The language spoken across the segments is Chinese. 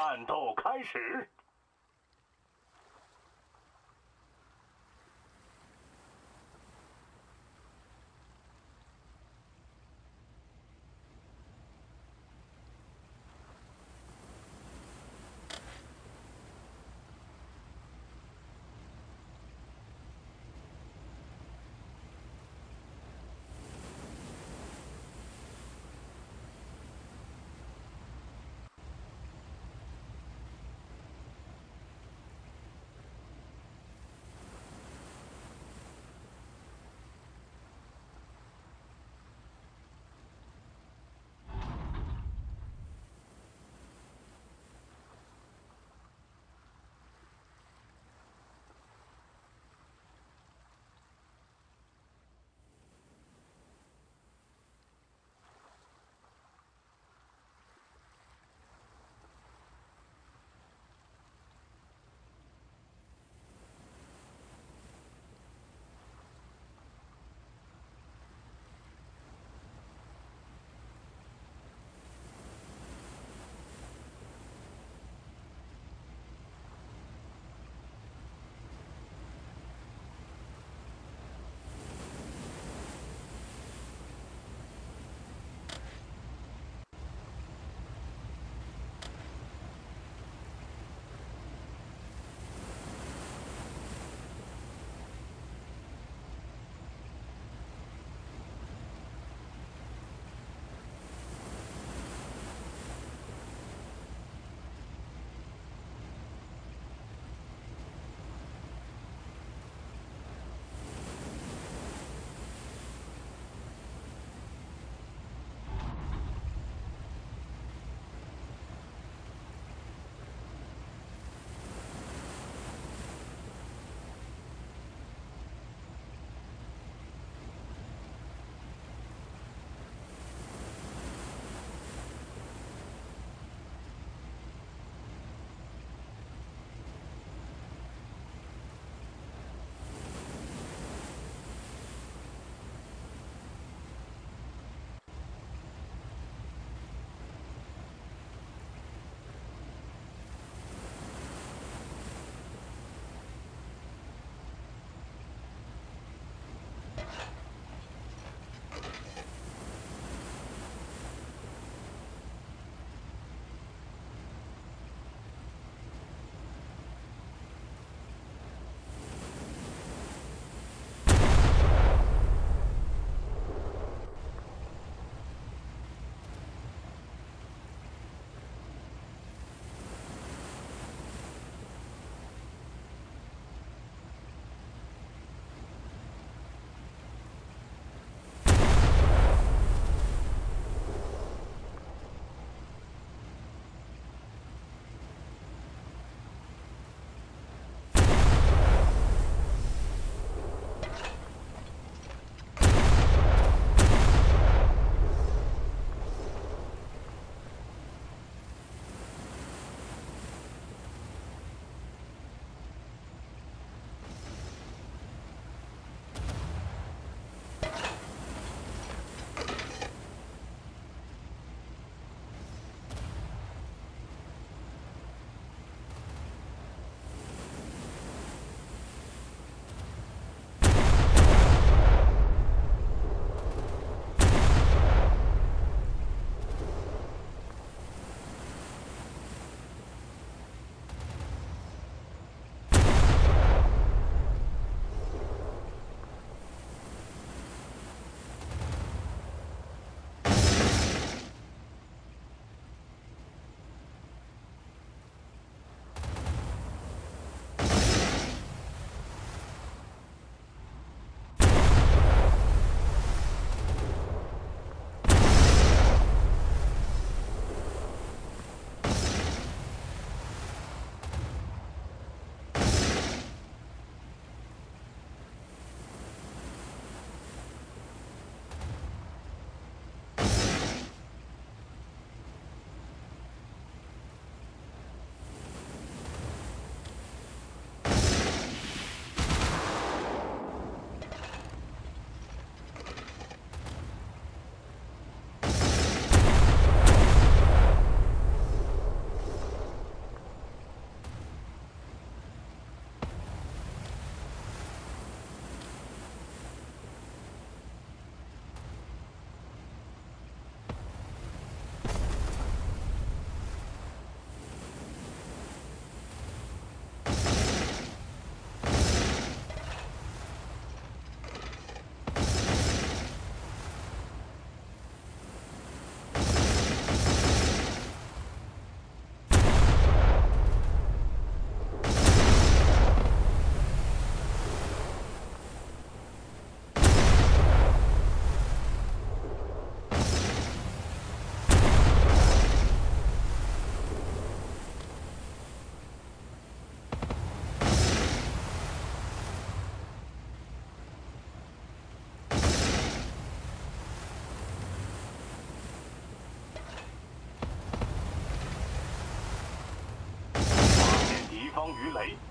战斗开始。鱼雷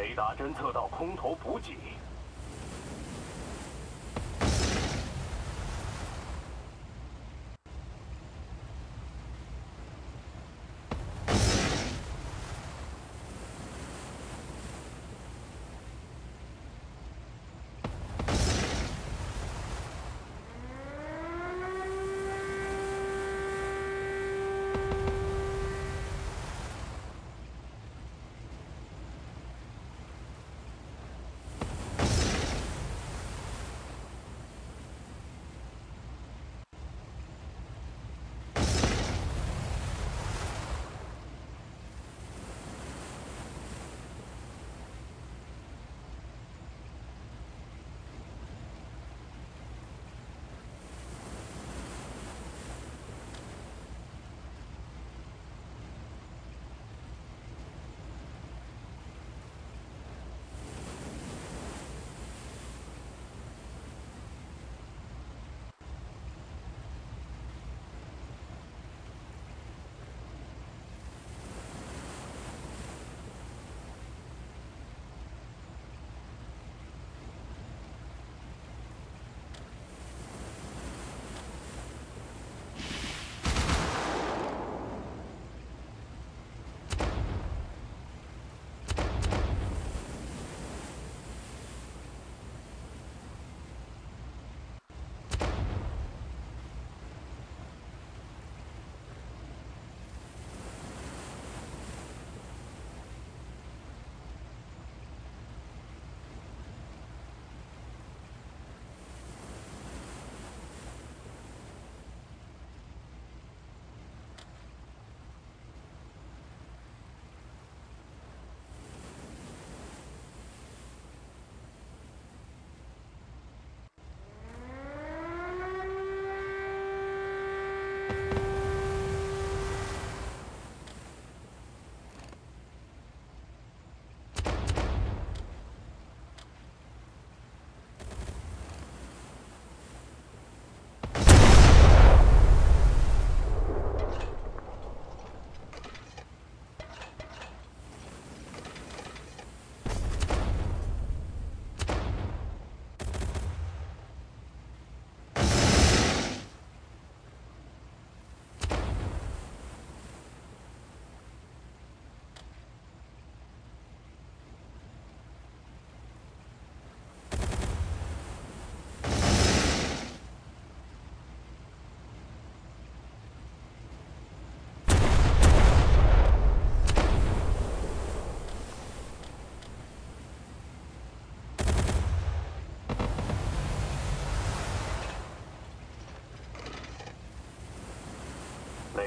雷达侦测到空投补给。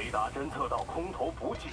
雷达侦测到空投补给，